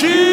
l'équipe